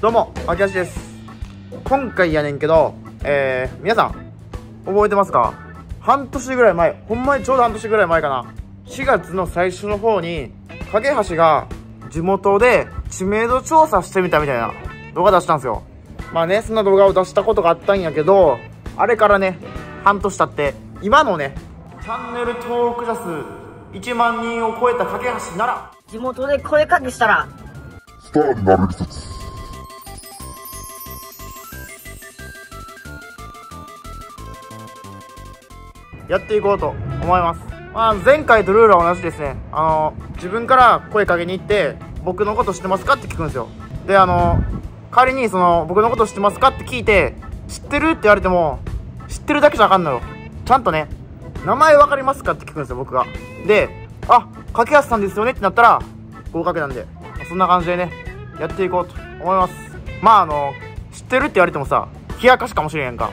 どうも、あきです。今回やねんけど、えー、皆さん、覚えてますか？半年ぐらい前、ほんまにちょうど半年ぐらい前かな。4月の最初の方に、架橋が地元で知名度調査してみたみたいな動画出したんですよ。まあね、そんな動画を出したことがあったんやけど、あれからね、半年経って、今のね、チャンネル登録者数1万人を超えた架橋なら、地元で声かけしたら、スターになれる説。やっていこうと思います。まあ、前回とルールは同じですね。あの、自分から声かけに行って、僕のこと知ってますかって聞くんですよ。で、あの、仮にその、僕のこと知ってますかって聞いて、知ってるって言われても、知ってるだけじゃあかんのよ。ちゃんとね、名前わかりますかって聞くんですよ、僕が。で、あ、架橋さんですよねってなったら、合格なんで、そんな感じでね、やっていこうと思います。まあ、あの、知ってるって言われてもさ、冷やかしかもしれんやんか。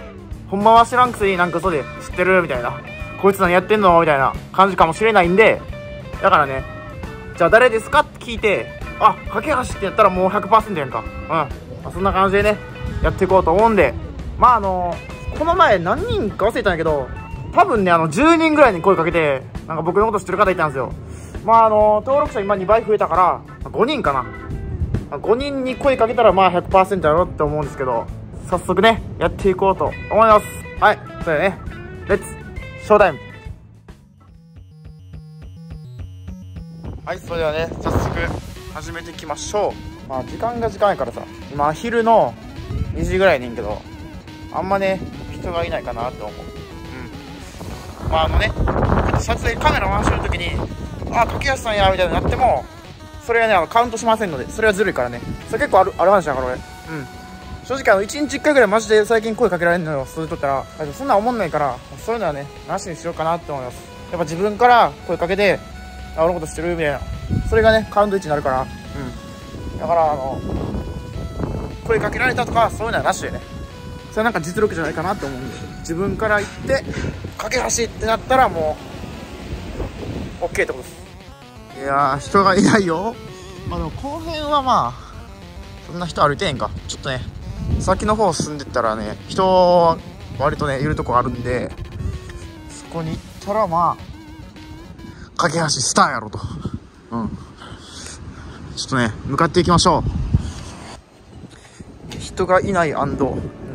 ほんまは知らんくせになんか嘘でってるみたいな。こいつ何やってんの？みたいな感じかもしれないんで、だからね、じゃあ誰ですか？って聞いて、あ、架け橋ってやったらもう100%やんか。うん。まあ、そんな感じでね、やっていこうと思うんで、まああのこの前何人か忘れたんやけど、多分ね、あの、10人ぐらいに声かけて、なんか僕のこと知ってる方いたんですよ。まああの登録者今2倍増えたから、5人かな。5人に声かけたらまあ100%やろって思うんですけど、早速ね、やっていこうと思います。はい、それでね、レッツ、ショータイム。はい、それではね、早速始めていきましょう。まあ時間が時間やからさ、今昼の2時ぐらいねんけど、あんまね、人がいないかなって思う。うん。まああのね、撮影カメラ回してる時に、あ、掛橋さんや、みたいになっても、それはね、あのカウントしませんので、それはずるいからね。それ結構ある、ある話だから俺。うん。正直あの、1日1回ぐらいマジで最近声かけられるのよ、そういうとったら。そんなん思んないから、そういうのはね、なしにしようかなって思います。やっぱ自分から声かけて、あ、俺のこと知ってる？みたいな。それがね、カウント1になるから。うん。だから、あの、声かけられたとか、そういうのはなしでね。それはなんか実力じゃないかなって思うんで。自分から言って、架け橋ってなったらもう、OK ってことです。いやー、人がいないよ。まあでも後編はまあ、そんな人歩いてへんか。ちょっとね、先の方進んでったらね、人、割とね、いるとこあるんで、そこに行ったらまあ、架け橋スターやろと。うん。ちょっとね、向かっていきましょう。人がいない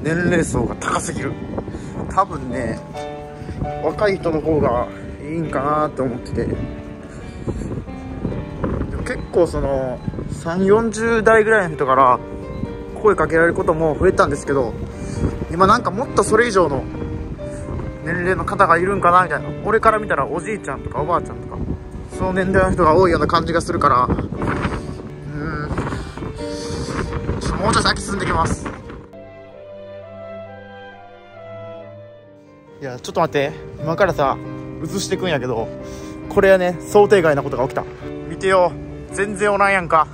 年齢層が高すぎる。多分ね、若い人の方がいいんかなと思ってて。結構その、3、40代ぐらいの人から声かけられることも増えたんですけど、今なんかもっとそれ以上の年齢の方がいるんかなみたいな。俺から見たらおじいちゃんとかおばあちゃんとか、その年齢の人が多いような感じがするから、うん。ちょっともうちょい先進んできます。いや、ちょっと待って。今からさ、映してくんやけど、これはね、想定外なことが起きた。見てよ。全然おらんやんか。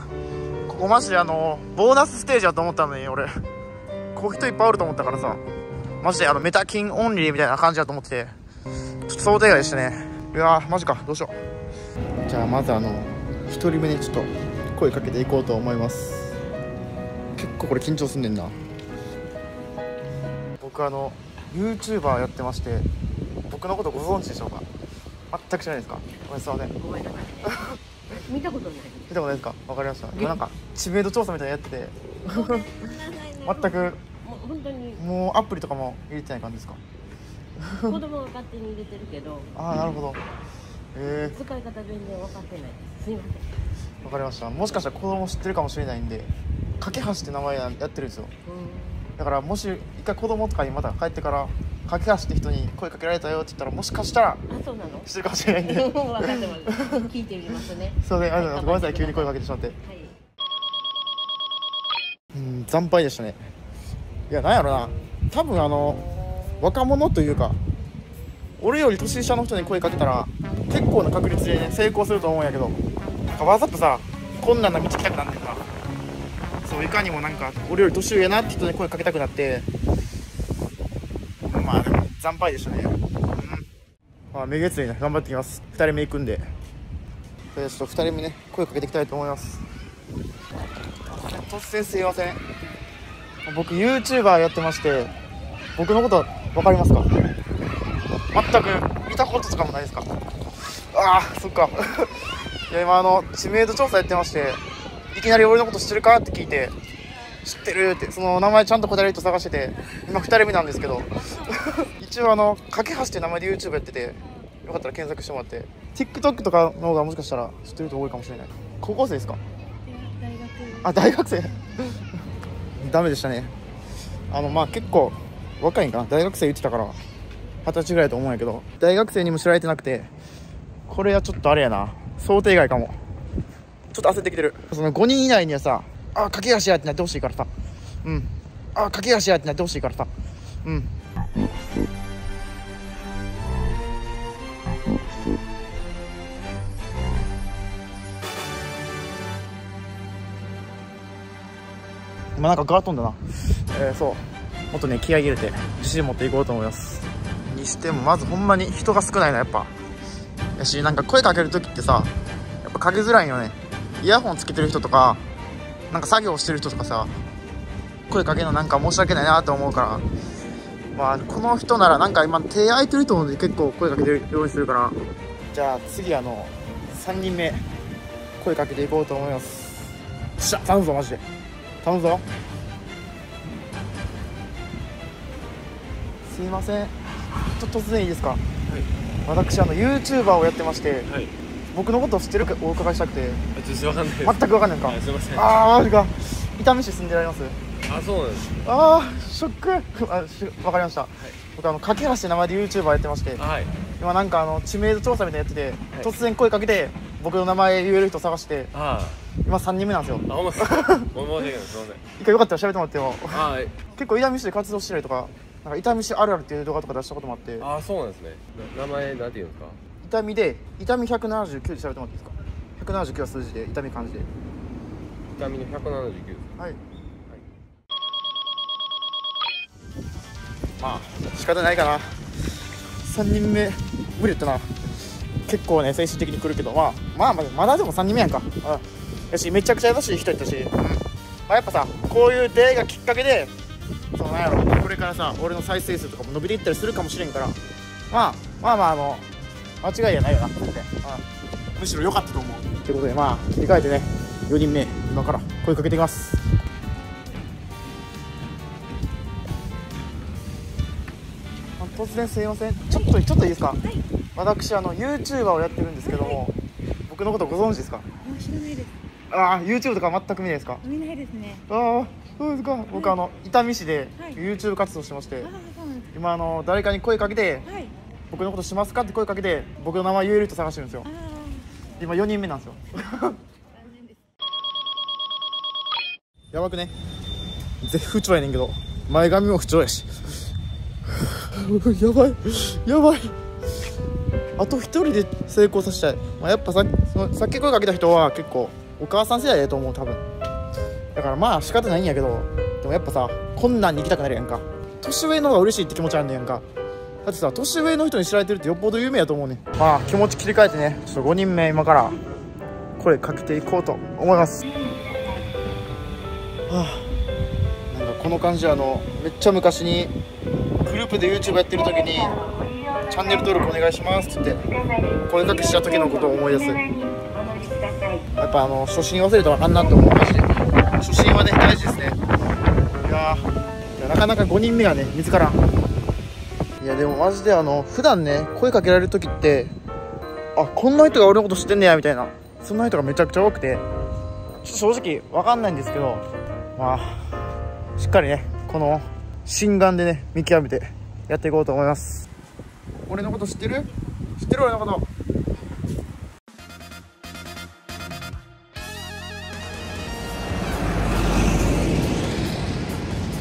ここマジであの、ボーナスステージだと思ったのに、俺。こう人いっぱいおると思ったからさ。マジであの、メタキンオンリーみたいな感じだと思ってて、ちょっと想定外でしたね。いやー、マジか。どうしよう。じゃあ、まずあの、一人目にちょっと声かけていこうと思います。結構これ緊張すんねんな。僕あの、YouTuber やってまして、僕のことご存知でしょうか？全く知らないですか？ごめんなさい。ごめん。見たことない。見たことないですか？わかりました今なんか知名度調査みたいなのやってて。全く。もう本当に。もうアプリとかも入れてない感じですか？子供が勝手に入れてるけど、ああなるほど。え使い方全然分かってないです。すいません。ー、わかりました。もしかしたら子供知ってるかもしれないんで架け橋って名前やってるんですよ。うだからもし一回子供とかにまた帰ってから架け橋って人に声かけられたよって言ったらもしかしたらそうなの？知ってるかもしれないんで分かってます。聞いてみますね。すいませんありがとうございますごめんなさい急に声かけてしまってはい。うん惨敗でしたねいやなんやろな多分あの若者というか俺より年下の人に声かけたら結構な確率でね成功すると思うんやけどなんかわざとさ困難な道来たくなんねんかそういかにもなんか俺より年上なって人に声かけたくなってまあでも惨敗でしたね。うん。まあめげずにね頑張ってきます。2人目行くんで。それでちょっと2人目ね声かけていきたいと思います。突然すいません。僕 YouTuber やってまして僕のこと分かりますか？全く見たこととかもないですか？ああそっか。いや今あの知名度調査やってましていきなり俺のこと知ってるかって聞いて知ってるってその名前ちゃんと答える人探してて今2人目なんですけど 一応あの架け橋って名前で YouTube やっててよかったら検索してもらって。TikTok とかの方がもしかしたら知ってる人多いかもしれない。高校生ですか？大学。あ大学生。ダメでしたね。あのまあ結構若いんかな？大学生言ってたから二十歳ぐらいだと思うんやけど大学生にも知られてなくてこれはちょっとあれやな。想定外かも。ちょっと焦ってきてる。その5人以内にはさあ駆け足やってなってほしいからさ。うん。あ駆け足やってなってほしいからさ。うん。今なんかガーッ飛んだな。えー、そう。もっとね気合い入れて自信持っていこうと思います。にしてもまずほんまに人が少ないなやっぱ。やしなんか声かける時ってさやっぱかけづらいよね。イヤホンつけてる人とかなんか作業してる人とかさ声かけるのなんか申し訳ないなと思うからまあこの人ならなんか今手空いてる人も結構声かけてるようにするから。じゃあ次あの3人目声かけていこうと思います。しゃ頼むぞマジで。頼むぞ。すいません。ちょっと突然いいですか、私あの YouTuber をやってましてはい。僕のことを知ってるかお伺いしたくて。全く分かんないんかはい、すいません。あ、ああマジか伊丹市住んでられます？そうなんです。ああショックあし分かりました、僕あの架け橋って名前で YouTuber やってましてはい。今なんかあの知名度調査みたいなのやってて、突然声かけて僕の名前言える人探してあ今3人目なんですよあ。あ、ほんまですか？申し訳ない。すみま一回よかったら喋ってもらってもせん。はい。結構伊丹市で活動してたりとかなんか伊丹市あるあるっていう動画とか出したこともあってあ、そうなんですね。な名前なんていうんですか？伊丹で伊丹179で調べてもらっていいですか？179は数字で伊丹漢字で。痛みの百七十九。です。はい、まあ仕方ないかな。3人目無理やったな。結構ね精神的に来るけど、まあ、まあまあまだでも3人目やんか。あやしめちゃくちゃ優しい人やったし、うん。まあ、やっぱさこういう出会いがきっかけでそのなんやろこれからさ俺の再生数とかも伸びていったりするかもしれんから。まあまあまああの間違いやないよな全然、うん、むしろ良かったと思う。ということでまあ切り替えてね。4人目今から声かけていきます。あ突然すいません。ちょっとちょっといいですか、私あの YouTuber をやってるんですけども僕のことご存知ですか？あ知らないです。ああ YouTube とか全く見ないですか？見ないですね。ああそうですか。僕あの伊丹市ではい。YouTube 活動してまして今あの誰かに声かけてはい僕のことしますかって声かけて僕の名前言える人探してるんですよ。あ今4人目なんですよ。やばくね？絶不調やねんけど前髪も不調やし。やばい。やばい。あと一人で成功させたい、まあ、やっぱさそのさっき声かけた人は結構お母さん世代やと思う多分。だからまあ仕方ないんやけどでもやっぱさ困難に行きたくなるやんか。年上の方が嬉しいって気持ちあるねんやんかだってさ年上の人に知られてるってよっぽど有名やと思うねまあ気持ち切り替えてねちょっと5人目今から声かけていこうと思います。はあ。なんかこの感じあのめっちゃ昔にグループで YouTube やってる時にチャンネル登録お願いしますって言って声かけした時のことを思い出す。やっぱあの初心忘れたらあかんなって思うマジで初心はね大事ですね。いやなかなか5人目がね見つからん。やでもマジであの普段ね声かけられる時ってあこんな人が俺のこと知ってんねやみたいな。そんな人がめちゃくちゃ多くてちょっと正直わかんないんですけどまあしっかりねこの心眼でね見極めてやっていこうと思います。俺のこと知ってる？知ってる俺のこと。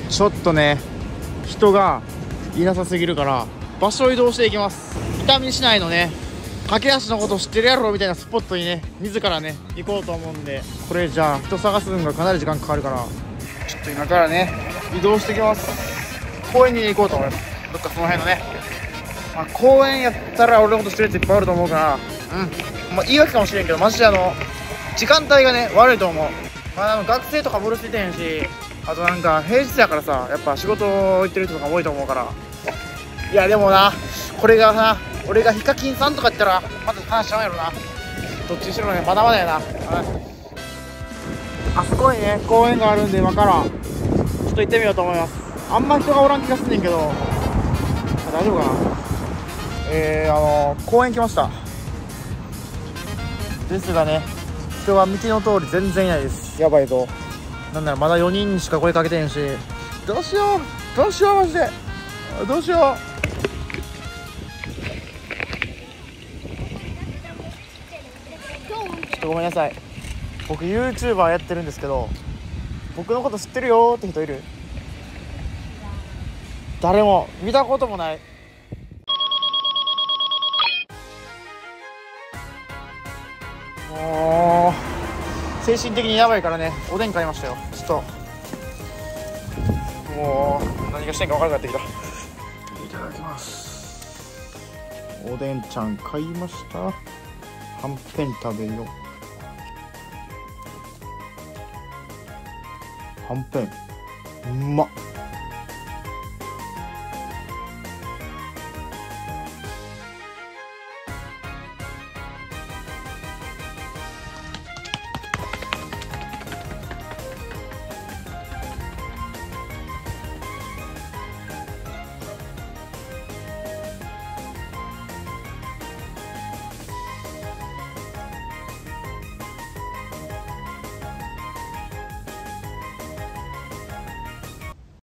ちょっとね人がいなさすぎるから場所移動していきます。伊丹市内のね駆け足のこと知ってるやろみたいなスポットにね自らね行こうと思うんでこれじゃあ人探すのがかなり時間かかるからちょっと今からね移動してきます。公園に行こうと思います。どっかその辺のね、まあ、公園やったら俺のこと知ってる人いっぱいあると思うからうん。まあ言い訳かもしれんけどマジであの時間帯がね悪いと思う。まあ、あの学生とかもうるせてへんしあとなんか平日やからさやっぱ仕事行ってる人とかも多いと思うからいやでもなこれがな俺がヒカキンさんとか言ったらまた話しちゃうんやろな。どっちにしろねまだまだやな、うんあそこにね公園があるんで今からちょっと行ってみようと思います。あんま人がおらん気がすんねんけど。大丈夫かな？えー、あの公園来ました。ですがね人は道の通り全然いないです。やばいぞ。なんならまだ4人しか声かけてへんし。どうしようどうしようマジで。どうしようとごめんなさい。僕 YouTuber やってるんですけど僕のこと知ってるよって人いる？誰も見たこともない。もう精神的にやばいからね。おでん買いましたよ。ちょっと。もう何がしてんか分からなくなってきた。いただきます。おでんちゃん買いました？はんぺん食べようはんぺん。うまっ。